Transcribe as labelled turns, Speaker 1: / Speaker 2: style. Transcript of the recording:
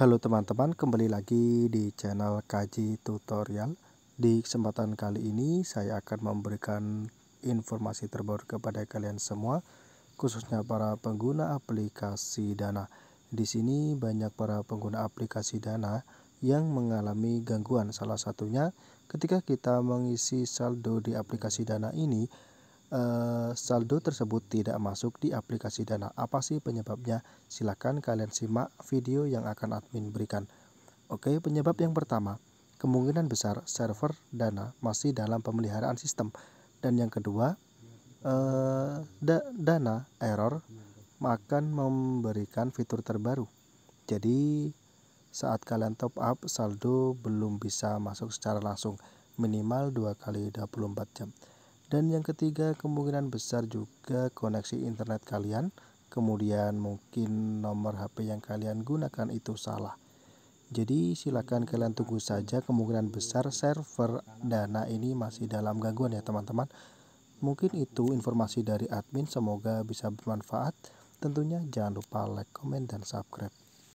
Speaker 1: Halo teman-teman, kembali lagi di channel Kaji Tutorial. Di kesempatan kali ini saya akan memberikan informasi terbaru kepada kalian semua, khususnya para pengguna aplikasi Dana. Di sini banyak para pengguna aplikasi Dana yang mengalami gangguan. Salah satunya ketika kita mengisi saldo di aplikasi Dana ini uh, saldo tersebut tidak masuk di aplikasi Dana. Apa sih penyebabnya? Silakan kalian simak video yang akan admin berikan. Oke, penyebab yang pertama, kemungkinan besar server Dana masih dalam pemeliharaan sistem. Dan yang kedua, uh, da Dana error akan memberikan fitur terbaru. Jadi, saat kalian top up, saldo belum bisa masuk secara langsung, minimal 2 kali 24 jam. Dan yang ketiga, kemungkinan besar juga koneksi internet kalian, kemudian mungkin nomor HP yang kalian gunakan itu salah. Jadi silakan kalian tunggu saja kemungkinan besar server Dana ini masih dalam gangguan ya teman-teman. Mungkin itu informasi dari admin, semoga bisa bermanfaat. Tentunya jangan lupa like, comment, dan subscribe.